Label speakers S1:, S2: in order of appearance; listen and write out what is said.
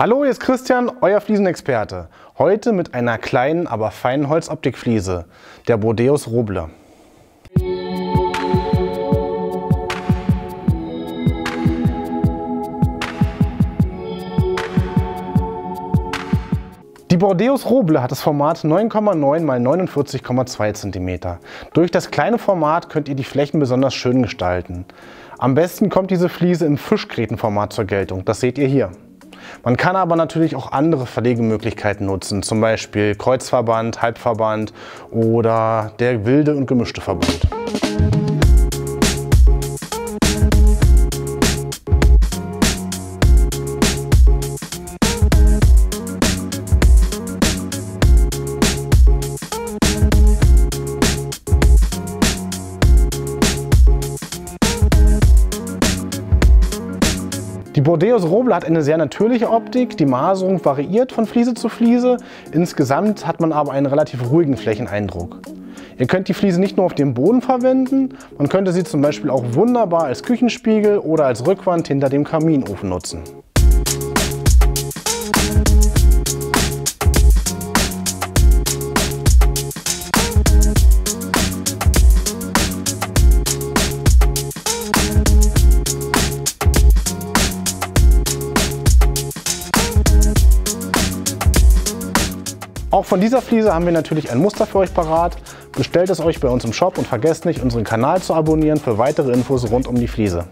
S1: Hallo, hier ist Christian, euer Fliesenexperte. Heute mit einer kleinen, aber feinen Holzoptikfliese, der Bodeus Roble. Die Bordeus Roble hat das Format 9,9 x 49,2 cm. Durch das kleine Format könnt ihr die Flächen besonders schön gestalten. Am besten kommt diese Fliese im Fischgrätenformat zur Geltung. Das seht ihr hier. Man kann aber natürlich auch andere Verlegemöglichkeiten nutzen, zum Beispiel Kreuzverband, Halbverband oder der wilde und gemischte Verband. Die Bordeus Roble hat eine sehr natürliche Optik. Die Maserung variiert von Fliese zu Fliese. Insgesamt hat man aber einen relativ ruhigen Flächeneindruck. Ihr könnt die Fliese nicht nur auf dem Boden verwenden, man könnte sie zum Beispiel auch wunderbar als Küchenspiegel oder als Rückwand hinter dem Kaminofen nutzen. Auch von dieser Fliese haben wir natürlich ein Muster für euch parat. Bestellt es euch bei uns im Shop und vergesst nicht, unseren Kanal zu abonnieren für weitere Infos rund um die Fliese.